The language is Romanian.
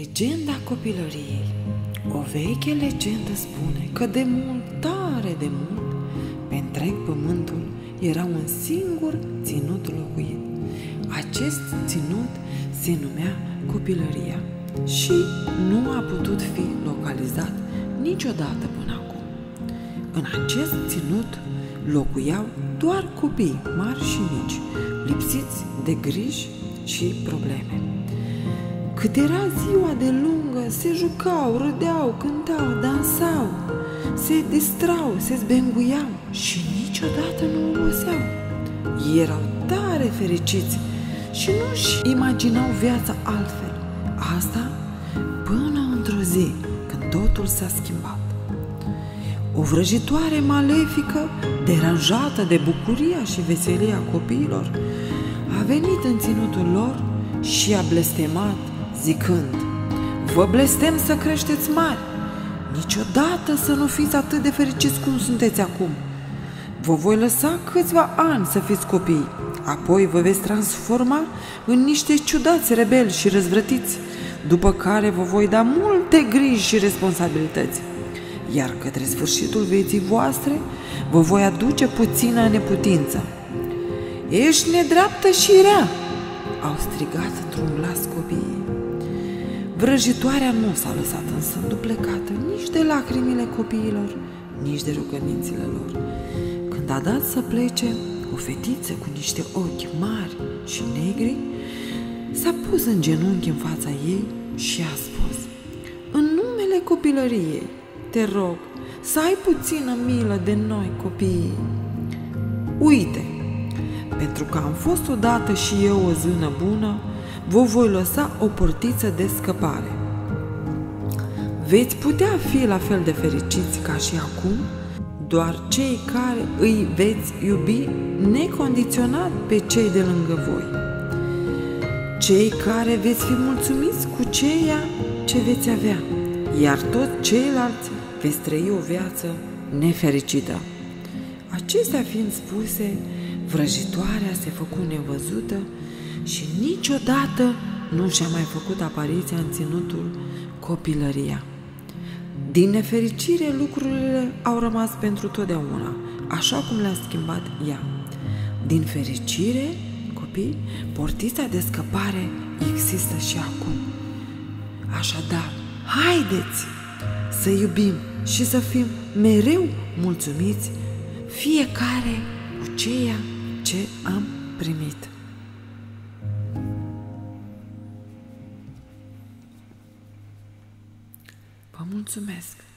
Legenda copilăriei O veche legendă spune că de mult, tare de mult, pe întreg pământul era un singur ținut locuit. Acest ținut se numea copilăria și nu a putut fi localizat niciodată până acum. În acest ținut locuiau doar copii mari și mici, lipsiți de griji și probleme. Cât era ziua de lungă, se jucau, râdeau, cântau, dansau, se distrau, se zbenguiau și niciodată nu oboseau. Ei erau tare fericiți și nu-și imaginau viața altfel. Asta până într-o zi, când totul s-a schimbat. O vrăjitoare malefică, deranjată de bucuria și veselia copiilor, a venit în ținutul lor și a blestemat zicând, Vă blestem să creșteți mari, niciodată să nu fiți atât de fericiți cum sunteți acum. Vă voi lăsa câțiva ani să fiți copii, apoi vă veți transforma în niște ciudați rebeli și răzvrătiți, după care vă voi da multe griji și responsabilități. Iar către sfârșitul vieții voastre vă voi aduce puțină neputință. Ești nedreaptă și rea, au strigat într-un glas copiii. Vrăjitoarea nu s-a lăsat însă înduplecată nici de lacrimile copiilor, nici de rugămințile lor. Când a dat să plece, o fetiță cu niște ochi mari și negri s-a pus în genunchi în fața ei și a spus În numele copilăriei, te rog, să ai puțină milă de noi copiii. Uite, pentru că am fost odată și eu o zână bună, vă voi lăsa o portiță de scăpare. Veți putea fi la fel de fericiți ca și acum, doar cei care îi veți iubi necondiționat pe cei de lângă voi. Cei care veți fi mulțumiți cu ceea ce veți avea, iar toți ceilalți veți trăi o viață nefericită. Acestea fiind spuse, vrăjitoarea se făcu nevăzută și niciodată nu și-a mai făcut apariția în ținutul copilăria. Din nefericire, lucrurile au rămas pentru totdeauna, așa cum le-a schimbat ea. Din fericire, copii, portița de scăpare există și acum. Așadar, haideți să iubim și să fim mereu mulțumiți fiecare cu ceea ce am primit. Mulțumesc!